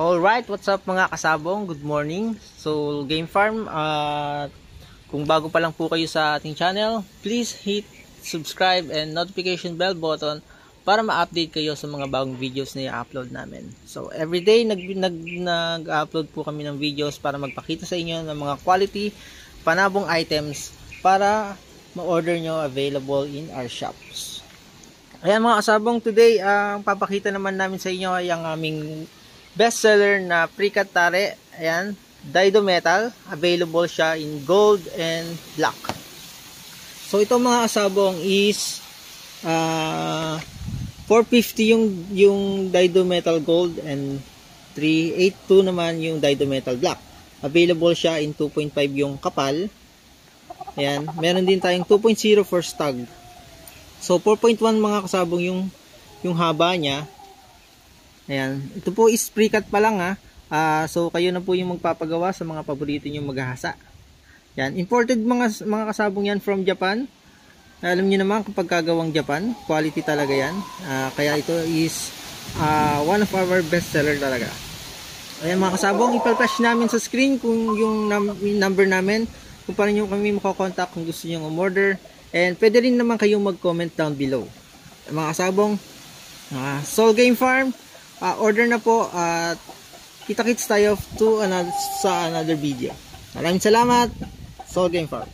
Alright, what's up mga kasabong? Good morning. So, Game Farm, uh, kung bago pa lang po kayo sa ating channel, please hit subscribe and notification bell button para ma-update kayo sa mga bagong videos na i-upload namin. So, everyday nag, nag, nag-upload po kami ng videos para magpakita sa inyo ng mga quality, panabong items para ma-order nyo available in our shops. Ayan mga kasabong, today ang uh, papakita naman namin sa inyo ay ang aming bestseller na Prikat Tare. Ayan, Dido Metal. Available siya in gold and black. So, ito mga kasabong is uh, 450 yung, yung Dido Metal Gold and 382 naman yung Dido Metal Black. Available siya in 2.5 yung kapal. Ayan. Meron din tayong 2.0 for stag. So, 4.1 mga kasabong yung, yung haba niya. Ayan. Ito po is pre-cut pa lang ha. Uh, so kayo na po yung magpapagawa sa mga paborito nyo maghahasa. Yan. Imported mga, mga kasabong yan from Japan. Alam niyo naman kapag kagawang Japan, quality talaga yan. Uh, kaya ito is uh, one of our best seller talaga. Ayan mga kasabong, ipal-flash namin sa screen kung yung num number namin, kung paano nyo kami makakontakt kung gusto nyo umorder. And pwede rin naman kayong mag-comment down below. Mga kasabong, uh, Soul Game Farm, uh, order na po at kita-kits tayo to another, sa another video. Maraming salamat. Soul Game Farm.